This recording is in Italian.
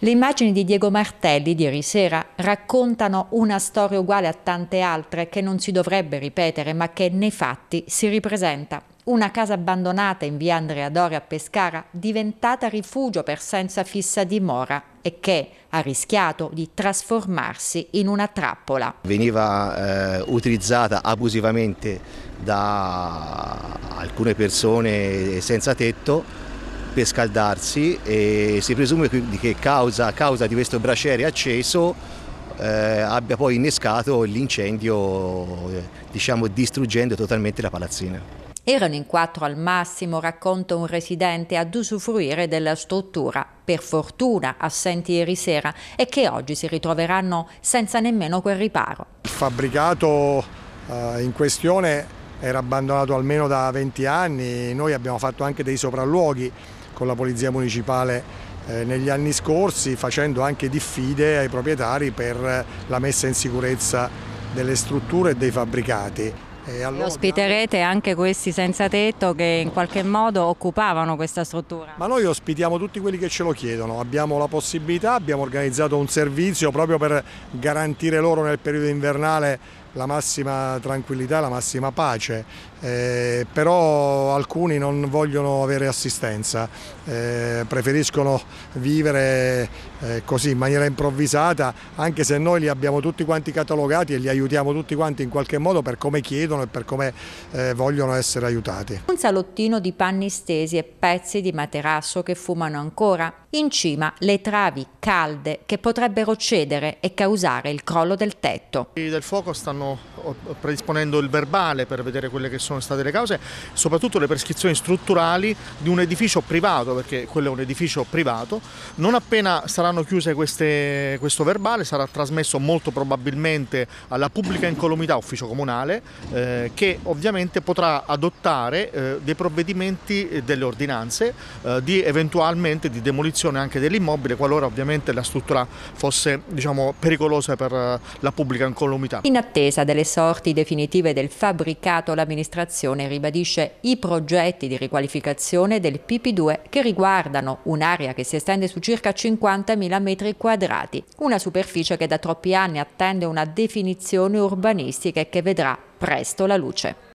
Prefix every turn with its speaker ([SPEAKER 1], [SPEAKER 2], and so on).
[SPEAKER 1] Le immagini di Diego Martelli di ieri sera raccontano una storia uguale a tante altre che non si dovrebbe ripetere ma che nei fatti si ripresenta. Una casa abbandonata in via Andrea Doria a Pescara, diventata rifugio per senza fissa dimora e che ha rischiato di trasformarsi in una trappola.
[SPEAKER 2] Veniva eh, utilizzata abusivamente da alcune persone senza tetto per scaldarsi e si presume che causa, a causa di questo braciere acceso eh, abbia poi innescato l'incendio diciamo distruggendo totalmente la palazzina.
[SPEAKER 1] Erano in quattro al massimo, racconta un residente, ad usufruire della struttura, per fortuna assenti ieri sera, e che oggi si ritroveranno senza nemmeno quel riparo.
[SPEAKER 3] Il fabbricato eh, in questione era abbandonato almeno da 20 anni, noi abbiamo fatto anche dei sopralluoghi con la Polizia Municipale eh, negli anni scorsi facendo anche diffide ai proprietari per la messa in sicurezza delle strutture e dei fabbricati.
[SPEAKER 1] E allora... Ospiterete anche questi senza tetto che in qualche modo occupavano questa struttura?
[SPEAKER 3] Ma noi ospitiamo tutti quelli che ce lo chiedono, abbiamo la possibilità, abbiamo organizzato un servizio proprio per garantire loro nel periodo invernale la massima tranquillità, la massima pace, eh, però alcuni non vogliono avere assistenza, eh, preferiscono vivere eh, così in maniera improvvisata, anche se noi li abbiamo tutti quanti catalogati e li aiutiamo tutti quanti in qualche modo per come chiedono e per come eh, vogliono essere aiutati.
[SPEAKER 1] Un salottino di panni stesi e pezzi di materasso che fumano ancora, in cima le travi calde che potrebbero cedere e causare il crollo del tetto.
[SPEAKER 4] I del fuoco stanno predisponendo il verbale per vedere quelle che sono state le cause, soprattutto le prescrizioni strutturali di un edificio privato, perché quello è un edificio privato. Non appena saranno chiuse queste, questo verbale sarà trasmesso molto probabilmente alla pubblica incolumità ufficio comunale eh, che ovviamente potrà adottare eh, dei provvedimenti, eh, delle ordinanze eh, di eventualmente di demolizione anche dell'immobile qualora ovviamente la struttura fosse diciamo, pericolosa per la pubblica incolumità.
[SPEAKER 1] In attesa delle sorti definitive del fabbricato l'amministrazione ribadisce i progetti di riqualificazione del PP2 che riguardano un'area che si estende su circa 50.000 metri quadrati, una superficie che da troppi anni attende una definizione urbanistica e che vedrà presto la luce.